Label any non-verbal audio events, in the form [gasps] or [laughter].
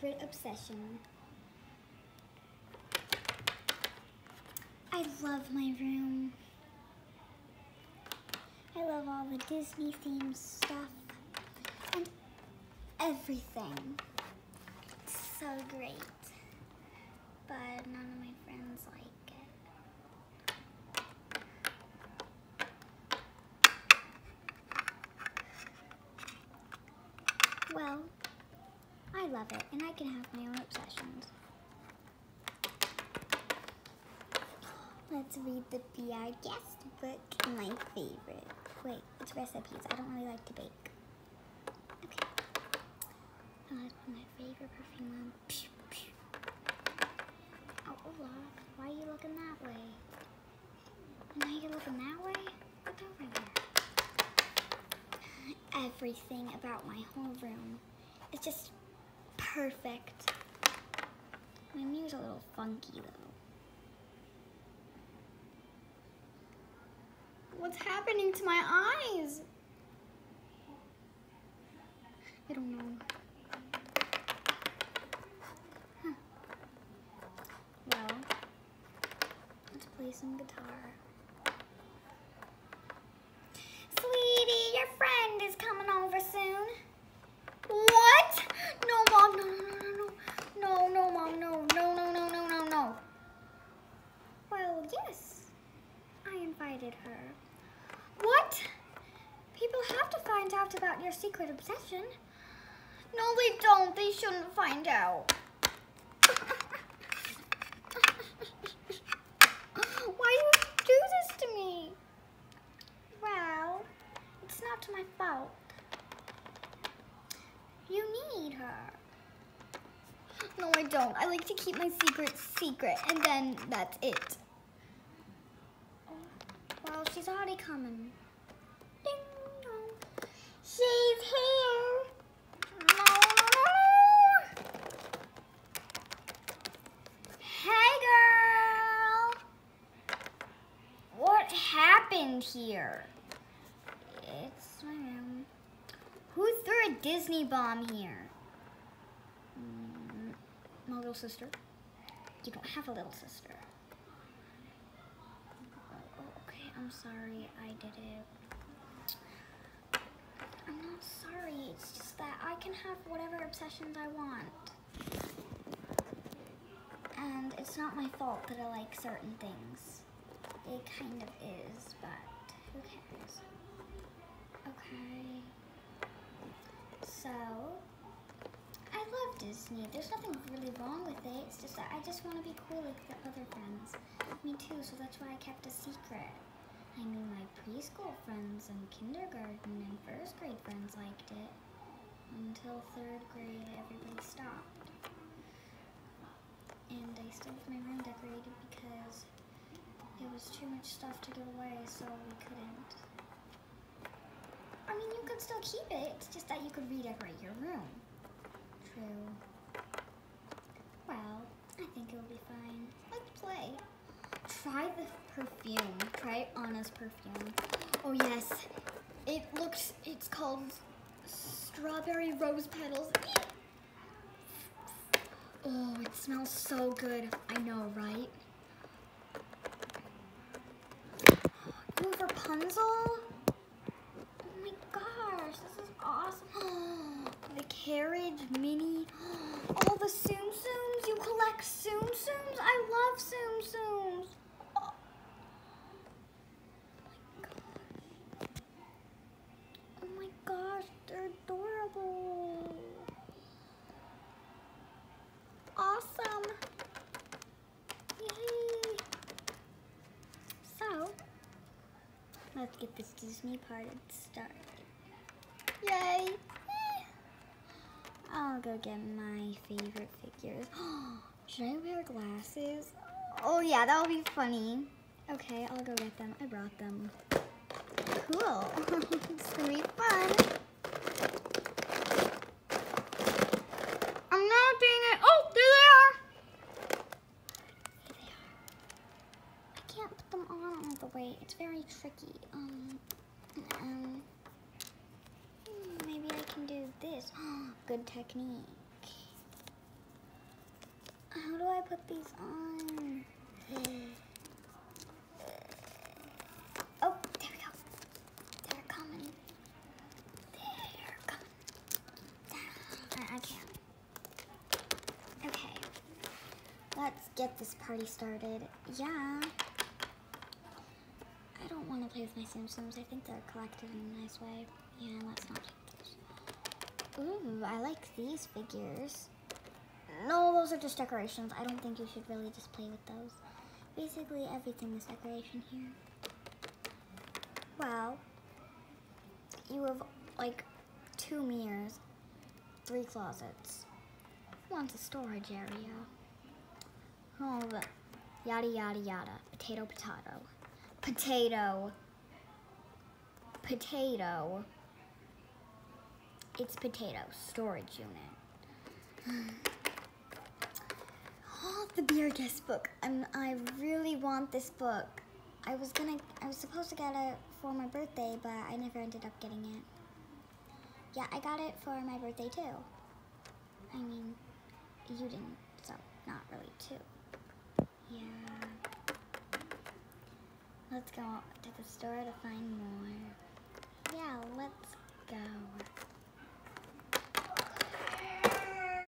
secret obsession. I love my room. I love all the Disney themed stuff and everything. It's so great. But none of my friends like it. Well, love it and I can have my own obsessions. Let's read the Be Our Guest book, my favorite. Wait, it's recipes. I don't really like to bake. Okay. Now let's my favorite perfume on. Oh, oh Olaf, why are you looking that way? Now you're looking that way? Look over there. Everything about my whole room is just perfect. My mirror's a little funky though. What's happening to my eyes? I don't know. Huh. Well, let's play some guitar. Sweetie, your friend is coming over soon. What? No, mom, no, no, no, no, no, no, no, mom, no, no, no, no, no, no, no. Well, yes, I invited her. What? People have to find out about your secret obsession. No, they don't. They shouldn't find out. [laughs] Why do you do this to me? Well, it's not my fault. You need her. No, I don't. I like to keep my secrets secret, and then that's it. She's already coming. Ding dong. She's here. No, no, no. Hey, girl. What happened here? It's my room. Who threw a Disney bomb here? Mm, my little sister. You don't have a little sister. I'm sorry I did it. I'm not sorry, it's just that I can have whatever obsessions I want. And it's not my fault that I like certain things. It kind of is, but who cares? Okay. So, I love Disney. There's nothing really wrong with it. It's just that I just want to be cool like the other friends. Me too, so that's why I kept a secret. I mean, my preschool friends and kindergarten and first grade friends liked it. Until third grade, everybody stopped. And I still have my room decorated because it was too much stuff to give away, so we couldn't. I mean, you could still keep it. It's just that you could redecorate your room. True. Well, I think it'll be fine. Let's play. Try the perfume. Try Anna's perfume. Oh yes, it looks. It's called strawberry rose petals. Oh, it smells so good. I know, right? Ooh, Rapunzel. Oh my gosh, this is awesome. [gasps] the carriage, Minnie. [gasps] All the Tsum Tsums. You collect Tsum Tsums? I love Tsum Tsums. Oh. Oh my gosh, they're adorable. Awesome. Yay. So, let's get this Disney party started. Yay. I'll go get my favorite figures. [gasps] Should I wear glasses? Oh yeah, that'll be funny. Okay, I'll go get them. I brought them. Cool. [laughs] it's gonna be fun. I'm not doing it. Oh, there they are. Here they are. I can't put them on all the way. It's very tricky. Um, um, maybe I can do this. [gasps] Good technique. How do I put these on? Oh, there we go. They're coming. They're coming. I can't. Okay. Let's get this party started. Yeah. I don't want to play with my Simpsons. I think they're collected in a nice way. Yeah, let's not take those. Ooh, I like these figures. No, those are just decorations. I don't think you should really just play with those. Basically, everything is decoration here. Well, you have like two mirrors, three closets. Wants a storage area. Oh, the yada yada yada. Potato, potato. Potato. Potato. It's potato. Storage unit. [sighs] Oh, the Be Our Guest book. I'm, I really want this book. I was gonna, I was supposed to get it for my birthday, but I never ended up getting it. Yeah, I got it for my birthday too. I mean, you didn't, so not really too. Yeah. Let's go to the store to find more. Yeah, let's go.